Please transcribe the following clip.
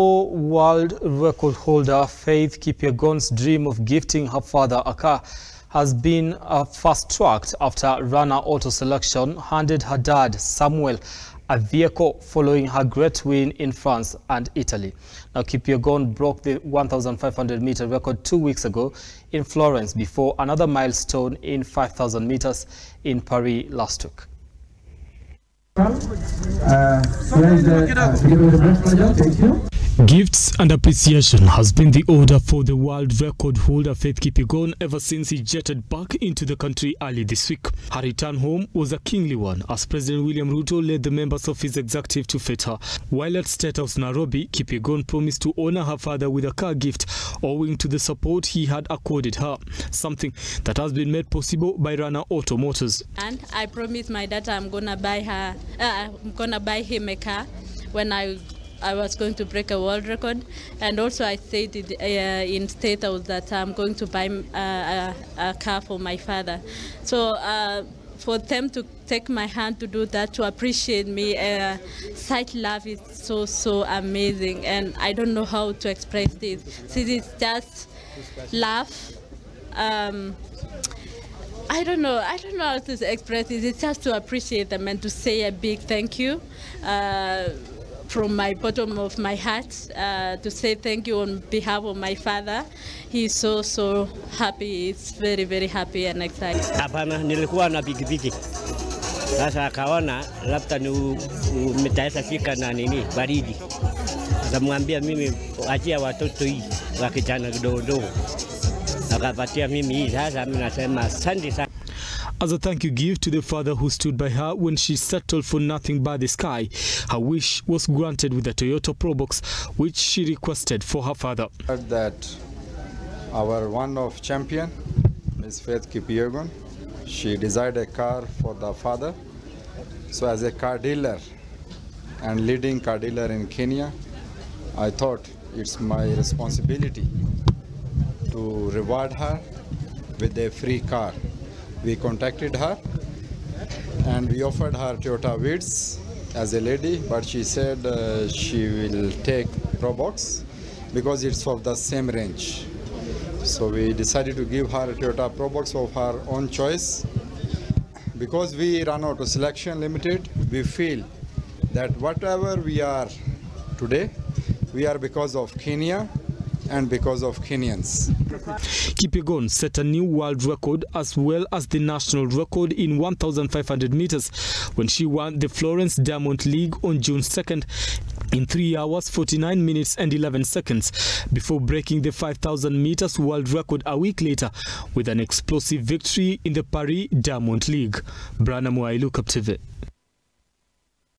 World record holder Faith Kipyegon's dream of gifting her father a car has been uh, fast-tracked after Rana Auto Selection handed her dad Samuel a vehicle following her great win in France and Italy. Now Kipyegon broke the 1,500 meter record two weeks ago in Florence before another milestone in 5,000 meters in Paris last week. Uh, Gifts and appreciation has been the order for the world record holder Faith Kipyegon ever since he jetted back into the country early this week. Her return home was a kingly one as President William Ruto led the members of his executive to fete her. While at State House Nairobi, Kipyegon promised to honor her father with a car gift owing to the support he had accorded her, something that has been made possible by Rana Auto Motors. And I promised my daughter I'm gonna buy her, uh, I'm gonna buy him a car when I I was going to break a world record, and also I it, uh, in State that I'm going to buy uh, a, a, car for my father. So uh, for them to take my hand to do that, to appreciate me, uh, such love is so so amazing, and I don't know how to express this. This is just love. Um, I don't know. I don't know how to express it. It's just to appreciate them and to say a big thank you. Uh, from my bottom of my heart uh, to say thank you on behalf of my father. He's so so happy. It's very very happy and excited. Hapana, nilikuwa na pikipiki sasa, akaona labda ni umetaweza fika na nini baridi, akamwambia mimi achia watoto hii wa kijana kidogo dogo, akapatia mimi hii. Sasa mimi nasema asante sana. As a thank you gift to the father who stood by her when she settled for nothing but the sky, her wish was granted with a Toyota Probox, which she requested for her father. That our one of champion, Miss Faith Kipyegon, she desired a car for the father. So as a car dealer and leading car dealer in Kenya, I thought it's my responsibility to reward her with a free car we contacted her and we offered her Toyota Vitz as a lady, but she said uh, she will take Probox because it's of the same range. So we decided to give her a Toyota Probox of her own choice. Because we Rana auto selection limited, we feel that whatever we are today, we are because of Kenya and because of Kenyans. Kipyegon set a new world record as well as the national record in 1,500 meters when she won the Florence Diamond League on June 2nd in 3 hours 49 minutes and 11 seconds before breaking the 5,000 meters world record a week later with an explosive victory in the Paris Diamond League. Brana Mwailu, Captive.